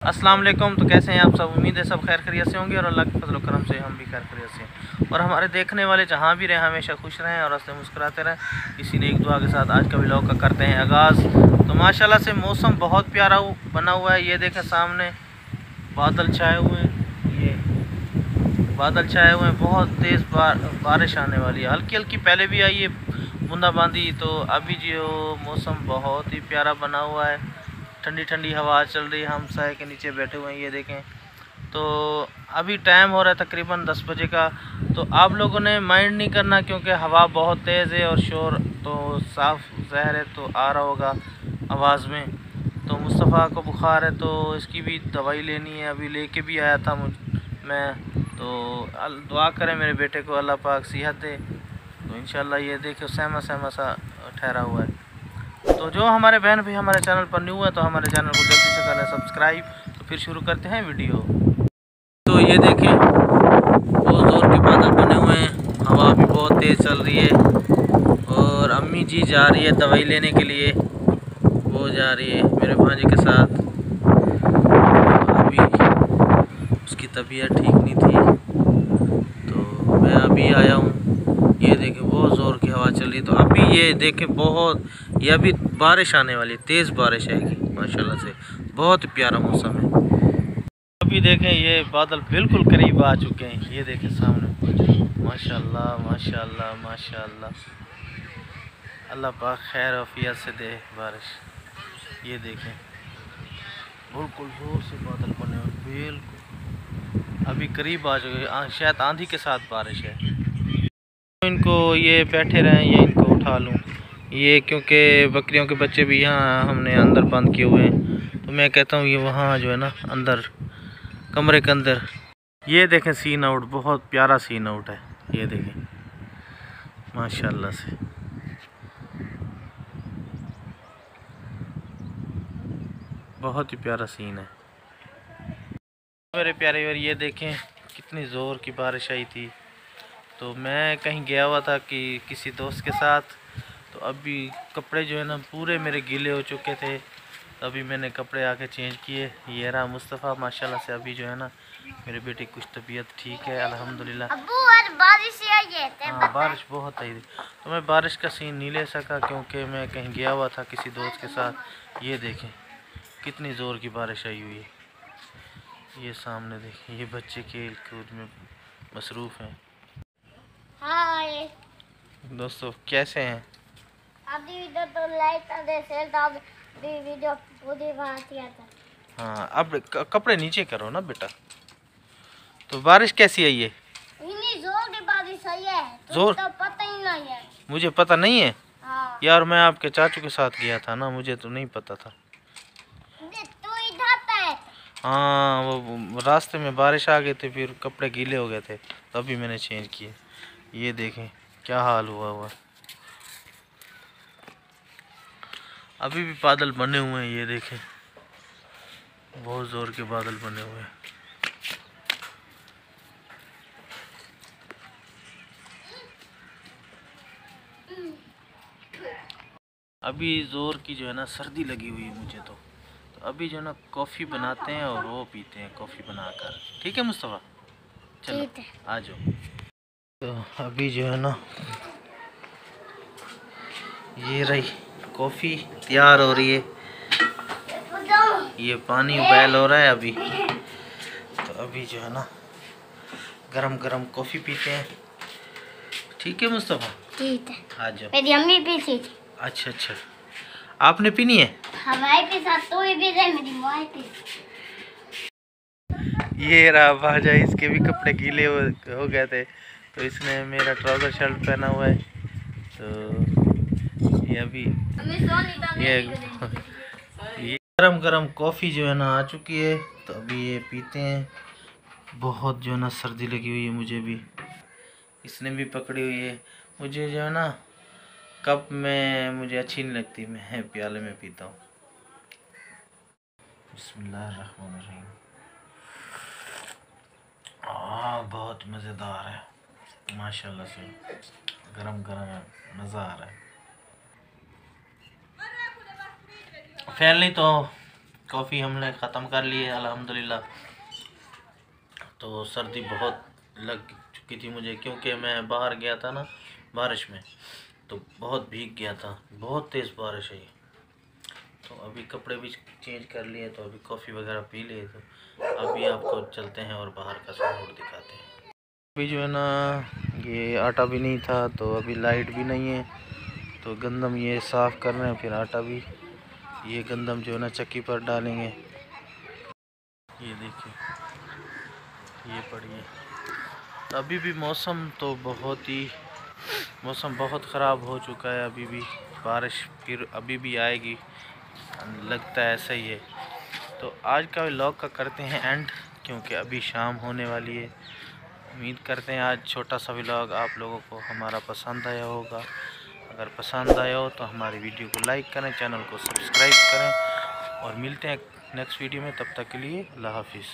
अस्सलाम वालेकुम तो कैसे हैं आप सब? उम्मीद है सब खैर खरीत से होंगे और अल्लाह के फजल करम से हम भी खैर खरीत से हैं। और हमारे देखने वाले जहाँ भी रहें हमेशा खुश रहें और हँसते मुस्कुराते रहें। इसी ने एक दुआ के साथ आज का व्लॉग का करते हैं आगाज़। तो माशाल्लाह से मौसम बहुत प्यारा बना हुआ है। ये देखें सामने बादल छाए हुए हैं। ये बादल छाए हुए हैं। बहुत तेज़ बार, बारिश आने वाली है। हल्की हल्की पहले भी आई है बूंदाबांदी तो अभी जो मौसम बहुत ही प्यारा बना हुआ है। ठंडी ठंडी हवा चल रही है, हम साय के नीचे बैठे हुए हैं, ये देखें। तो अभी टाइम हो रहा है तकरीबन दस बजे का। तो आप लोगों ने माइंड नहीं करना क्योंकि हवा बहुत तेज़ है और शोर तो साफ़ जहर है तो आ रहा होगा आवाज़ में। तो मुस्तफ़ा को बुखार है तो इसकी भी दवाई लेनी है। अभी लेके भी आया था मुझ, मैं। तो दुआ करें मेरे बेटे को, अल्लाह पाक सेहत दे। तो इन ये देखे सहमा सहमा सा ठहरा हुआ है। तो जो हमारे बहन भी हमारे चैनल पर न्यू है तो हमारे चैनल को जल्दी से करें सब्सक्राइब तो फिर शुरू करते हैं वीडियो तो ये देखें बहुत ज़ोर के बादल बने हुए हैं, हवा भी बहुत तेज़ चल रही है, और अम्मी जी जा रही है दवाई लेने के लिए। वो जा रही है मेरे भांजे के साथ। अभी उसकी तबीयत ठीक नहीं थी तो मैं अभी आया हूँ। ये देखें बहुत ज़ोर की हवा चल रही तो अभी ये देखें बहुत, ये अभी बारिश आने वाली, तेज़ बारिश आएगी, माशाल्लाह से। बहुत प्यारा मौसम है। अभी देखें, ये बादल बिल्कुल करीब आ चुके हैं। ये देखें सामने। माशाल्लाह माशाल्लाह माशाल्लाह। अल्लाह पाक खैर वफियत से दे बारिश। ये देखें। बिल्कुल ज़ोर से बादल बने हुए बिल्कुल। अभी करीब आ चुके शायद आंधी के साथ बारिश है। इनको ये बैठे रहें, ये इनको उठा लूँ। ये क्योंकि बकरियों के बच्चे भी यहाँ हमने अंदर बंद किए हुए हैं। तो मैं कहता हूँ ये वहाँ जो है ना, अंदर, कमरे के अंदर। ये देखें सीन आउट बहुत प्यारा सीन आउट है। ये देखें, माशाल्लाह से। बहुत ही प्यारा सीन है। मेरे प्यारे और ये देखें, कितनी ज़ोर की बारिश आई थी। तो मैं कहीं गया हुआ था कि किसी दोस्त के साथ तो अभी कपड़े जो है ना पूरे मेरे गीले हो चुके थे। तो अभी मैंने कपड़े आके चेंज किए। ये रहा मुस्तफ़ा माशाल्लाह से अभी जो है ना मेरे बेटे की कुछ तबीयत ठीक है अल्हम्दुलिल्लाह। बारिश हाँ बारिश बहुत आई थी। तो मैं बारिश का सीन नहीं ले सका क्योंकि मैं कहीं गया हुआ था किसी दोस्त के साथ। ये देखें कितनी ज़ोर की बारिश आई हुई है। ये सामने देखें ये बच्चे खेल कूद में मसरूफ़ हैं। हाय। दोस्तों कैसे हैं? वीडियो तो लाइक कर दे शेयर कर दे वीडियो पूरी बात ही आता हाँ अब कपड़े नीचे करो ना बेटा। तो बारिश कैसी आई है ज़ोर की बारिश आई है ज़ोर? तो पता ही नहीं है। मुझे पता नहीं है? हाँ। यार मैं आपके चाचू के साथ गया था ना मुझे तो नहीं पता था। तू इधर पे? हाँ वो रास्ते में बारिश आ गई थी फिर कपड़े गीले हो गए थे तभी मैंने चेंज किए। ये देखें क्या हाल हुआ हुआ। अभी भी बादल बने हुए हैं ये देखें। बहुत ज़ोर के बादल बने हुए हैं। अभी ज़ोर की जो है ना सर्दी लगी हुई है मुझे तो। तो अभी जो है ना कॉफ़ी बनाते हैं और वो पीते हैं कॉफ़ी बनाकर। ठीक है मुस्तफ़ा? चलो आ जाओ। तो अभी जो है ना ये रही। कॉफ़ी तैयार हो रही है। ये पानी उबैल हो रहा है अभी। तो अभी जो है ना गरम गरम कॉफ़ी पीते हैं। ठीक है मुस्तफ़ा? ठीक है। आ जाओ। मेरी अम्मी पी थी अच्छा अच्छा। आपने पीनी है? भी साथ तो भी रहे मेरी माँ पी ये रहा भाजा इसके भी कपड़े गीले हो, हो गए थे। तो इसने मेरा ट्राउज़र शर्ट पहना हुआ है। तो अभी। ये ये गरम गरम कॉफ़ी जो है ना आ चुकी है तो अभी ये पीते हैं। बहुत जो है ना सर्दी लगी हुई है मुझे भी। इसने भी पकड़ी हुई है। मुझे जो है ना कप में मुझे अच्छी नहीं लगती मैं प्याले में पीता हूँ। हाँ बहुत मज़ेदार है। माशाल्लाह से। गरम गरम है मज़ा आ रहा है। फ़ैन नहीं तो कॉफ़ी हमने ख़त्म कर ली है, अल्हम्दुलिल्लाह। तो सर्दी बहुत लग चुकी थी मुझे, क्योंकि मैं बाहर गया था ना, बारिश में तो बहुत भीग गया था, बहुत तेज़ बारिश है तो अभी कपड़े भी चेंज कर लिए तो अभी कॉफ़ी वगैरह पी लिए तो अभी आपको चलते हैं और बाहर का सीन दिखाते हैं। अभी जो है ना, ये आटा भी नहीं था तो अभी लाइट भी नहीं है तो गंदम ये साफ़ कर रहे हैं, फिर आटा भी ये गंदम जो है ना चक्की पर डालेंगे। ये देखिए, ये पड़ी है। अभी भी मौसम तो बहुत ही, मौसम बहुत ख़राब हो चुका है। अभी भी बारिश फिर अभी भी आएगी, लगता है ऐसा ही है। तो आज का व्लॉग का करते हैं एंड क्योंकि अभी शाम होने वाली है। उम्मीद करते हैं आज छोटा सा व्लॉग आप लोगों को हमारा पसंद आया होगा। अगर पसंद आया हो तो हमारी वीडियो को लाइक करें, चैनल को सब्सक्राइब करें और मिलते हैं नेक्स्ट वीडियो में, तब तक के लिए अल्लाह हाफिज़।